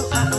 I know.